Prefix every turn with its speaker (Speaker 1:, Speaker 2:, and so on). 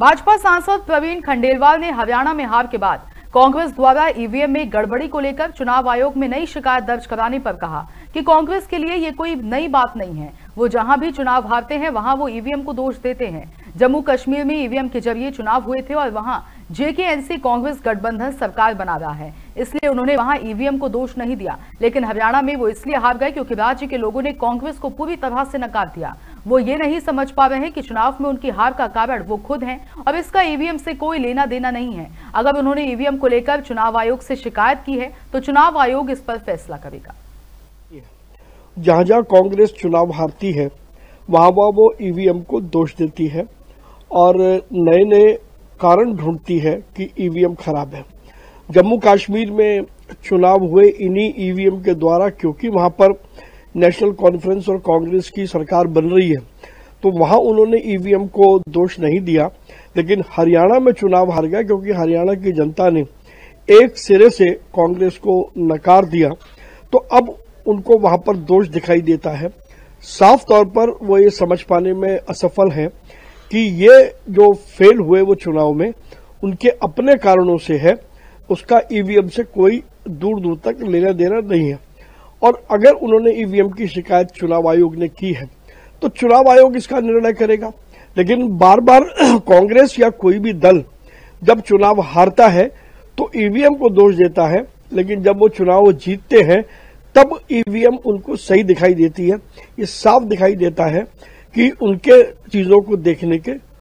Speaker 1: भाजपा सांसद प्रवीण खंडेलवाल ने हरियाणा में हार के बाद कांग्रेस द्वारा ईवीएम में गड़बड़ी को लेकर चुनाव आयोग में नई शिकायत दर्ज कराने पर कहा कि कांग्रेस के लिए ये कोई नई बात नहीं है। वो जहाँ भी चुनाव हारते हैं, वहाँ वो ईवीएम को दोष देते हैं। जम्मू कश्मीर में ईवीएम के ज़रिए चुनाव हुए थे और वहाँ जेकेएनसी कांग्रेस गठबंधन सरकार बना रहा है। इसलिए उन्होंने वहाँ ईवीएम को दोष नहीं दिया। लेकिन हरियाणा में वो इसलिए हार गए क्योंकि राज्य के लोगों ने कांग्रेस को पूरी तरह से नकार दिया। वो ये नहीं समझ पा रहे हैं कि चुनाव में उनकी हार का कारण वो खुद हैं। और इसका ईवीएम से कोई लेना देना नहीं है। अगर उन्होंने ईवीएम को लेकर चुनाव आयोग से शिकायत की है तो चुनाव आयोग इस पर फैसला करेगा।
Speaker 2: जहाँ जहाँ कांग्रेस चुनाव हारती है, वहाँ वहाँ वो ईवीएम को दोष देती है और नए नए कारण ढूंढती है कि ईवीएम खराब है। जम्मू कश्मीर में चुनाव हुए इन्हीं ईवीएम के द्वारा, क्योंकि वहाँ पर नेशनल कॉन्फ्रेंस और कांग्रेस की सरकार बन रही है तो वहाँ उन्होंने ईवीएम को दोष नहीं दिया, लेकिन हरियाणा में चुनाव हार गया क्योंकि हरियाणा की जनता ने एक सिरे से कांग्रेस को नकार दिया। तो अब उनको वहाँ पर दोष दिखाई देता है। साफ़ तौर पर वो ये समझ पाने में असफल है कि ये जो फेल हुए वो चुनाव में, उनके अपने कारणों से है, उसका ईवीएम से कोई दूर दूर तक लेना देना नहीं है। और अगर उन्होंने ईवीएम की शिकायत चुनाव आयोग ने की है तो चुनाव आयोग इसका निर्णय करेगा। लेकिन बार बार कांग्रेस या कोई भी दल जब चुनाव हारता है तो ईवीएम को दोष देता है। लेकिन जब वो चुनाव जीतते हैं, तब ईवीएम उनको सही दिखाई देती है। ये साफ़ दिखाई देता है कि उनके चीज़ों को देखने के